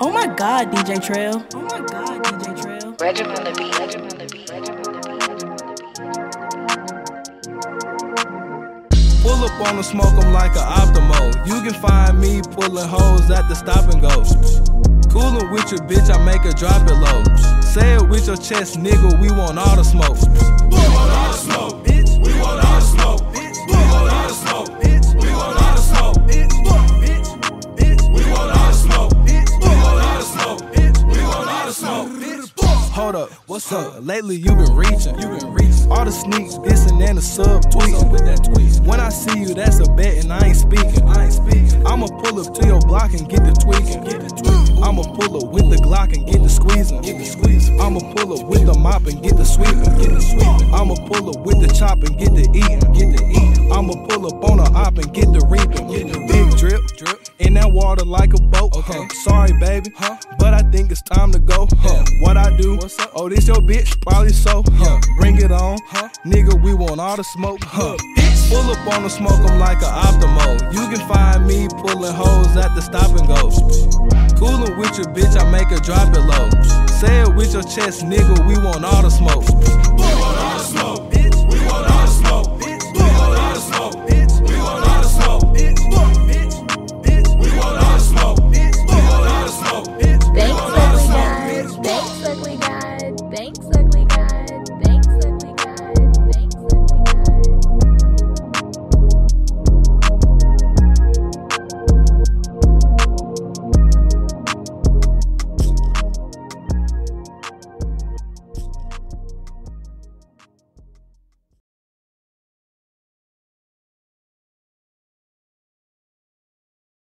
Oh my god, DJ Trail. Oh my god, DJ Trail. Regiment on the beat. Regiment on the beat. Regiment on the beat. The. Pull up on them, smoke 'em like an Optimo. You can find me pulling hoes at the stop and go. Coolin' with your bitch, I make her drop it low. Say it with your chest, nigga, we want all the smoke. We want all the smoke, bitch. We want Hold up, what's up? Lately you been reaching, you been reaching. All the sneaks, dissing and the sub tweeting. with that tweet. When I see you, that's a bet, and I ain't speaking. I ain't speaking. I'ma pull up to your block and get the tweaking. Get the tweaking. I'ma pull up with the Glock and get the squeezing. Get the squeezing. I'ma pull up with the mop and get the sweeping. Get the sweeping. I'ma pull up with the chop and get the eating. Get the eating. I'ma pull up on a op and get the reaping. Get the big drip, drip in that water like a boat. Okay, sorry baby, huh? But think it's time to go. Huh? What I do? What's up? Oh, this your bitch? Probably so. Huh? Bring it on, huh? Nigga, we want all the smoke. Huh? Pull up on them, smoke 'em like a Optimo. You can find me pulling hoes at the stop and go. Coolin' with your bitch, I make her drop it low. Say it with your chest, nigga, we want all the smoke. We want all the smoke,